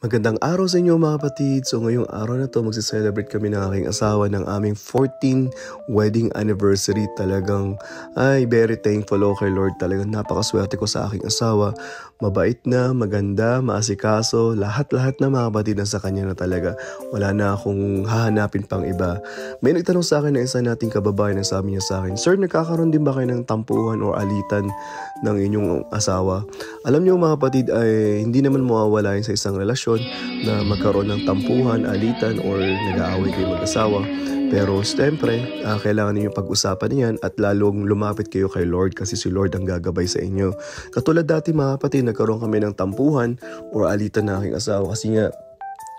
Magandang araw sa inyo mga kapatid. So ngayong araw na to magse-celebrate kami ng aking asawa ng aming 14 wedding anniversary. Talagang ay very thankful ako kay Lord. Talagang napakaswerte ko sa aking asawa. Mabait na, maganda, maasikaso. Lahat-lahat na mga kapatid na sa kanya na talaga. Wala na akong hahanapin pang iba. May nagtanong sa akin na isa nating kababayan na sabi niya sa akin, Sir, nagkakaroon din ba kayo ng tampuhan o alitan ng inyong asawa? Alam niyo mga kapatid ay hindi naman mawawala sa isang relasyon sitwasyon na magkaroon ng tampuhan, alitan, or nag-aaway kayo mag-asawa. Pero siyempre, uh, kailangan ninyo pag-usapan yan at lalong lumapit kayo kay Lord kasi si Lord ang gagabay sa inyo. Katulad dati mga kapatid, nagkaroon kami ng tampuhan or alitan na aking asawa kasi nga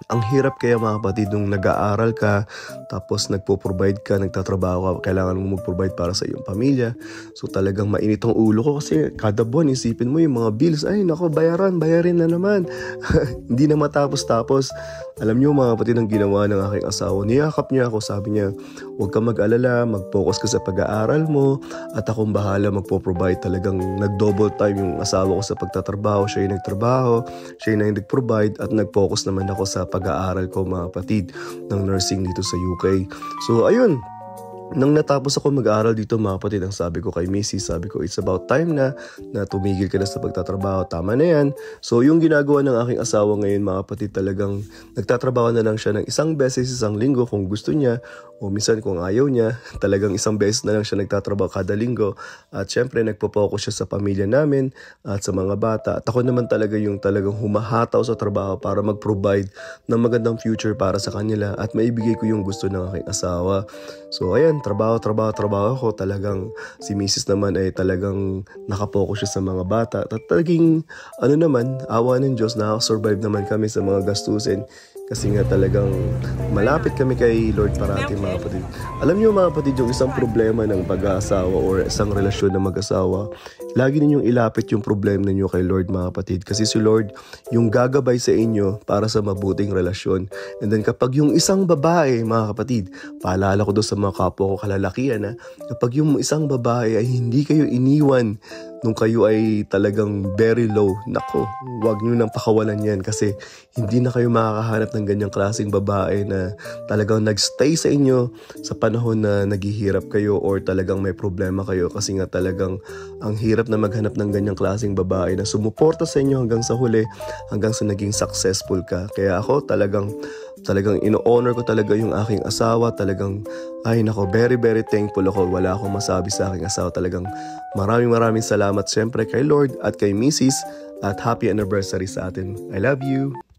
ang hirap kaya mga kapatid nung nag-aaral ka, tapos nagpo-provide ka, nagtatrabaho ka, kailangan mo mag-provide para sa iyong pamilya. So talagang mainit ang ulo ko kasi kada buwan isipin mo yung mga bills, ay nako bayaran, bayarin na naman. Hindi na matapos-tapos. Alam niyo mga kapatid ang ginawa ng aking asawa, niyakap niya ako, sabi niya, huwag ka mag-alala, mag-focus ka sa pag-aaral mo at akong bahala magpo-provide. Talagang nag-double time yung asawa ko sa pagtatrabaho, siya yung nagtrabaho, siya yung nag-provide at nag-focus naman ako sa pag-aaral ko mga kapatid ng nursing dito sa UK. So ayun, nang natapos ako mag-aaral dito mga kapatid, ang sabi ko kay Missy, sabi ko it's about time na na tumigil ka na sa pagtatrabaho. Tama na yan. So yung ginagawa ng aking asawa ngayon mga kapatid talagang nagtatrabaho na lang siya ng isang beses isang linggo kung gusto niya o minsan kung ayaw niya, talagang isang beses na lang siya nagtatrabaho kada linggo. At syempre nagpo-focus siya sa pamilya namin at sa mga bata. At ako naman talaga yung talagang humahataw sa trabaho para mag-provide ng magandang future para sa kanila at maibigay ko yung gusto ng aking asawa. So ayan, trabaho, trabaho, trabaho ko. Talagang si Mrs. naman ay talagang nakapokus siya sa mga bata. At talagang ano naman, awa ng Diyos, nakaka-survive naman kami sa mga gastusin. Kasi nga talagang malapit kami kay Lord parati mga kapatid. Alam niyo mga kapatid, yung isang problema ng pag-aasawa or isang relasyon ng mag-asawa, lagi ninyong ilapit yung problema ninyo kay Lord mga kapatid. Kasi si Lord yung gagabay sa inyo para sa mabuting relasyon. And then kapag yung isang babae mga kapatid, paalala ko doon sa mga kapwa ko kalalakihan na kapag yung isang babae ay hindi kayo iniwan nung kayo ay talagang very low, nako, wag nyo nang pakawalan yan kasi hindi na kayo makakahanap ng ganyang klaseng babae na talagang nagstay sa inyo sa panahon na naghihirap kayo or talagang may problema kayo kasi nga talagang ang hirap na maghanap ng ganyang klaseng babae na sumuporta sa inyo hanggang sa huli, hanggang sa naging successful ka. Kaya ako talagang talagang ino-honor ko talaga yung aking asawa. Talagang, ay nako, very very thankful ako. Wala akong masabi sa aking asawa. Talagang maraming maraming salamat siyempre kay Lord at kay Mrs. At happy anniversary sa atin. I love you!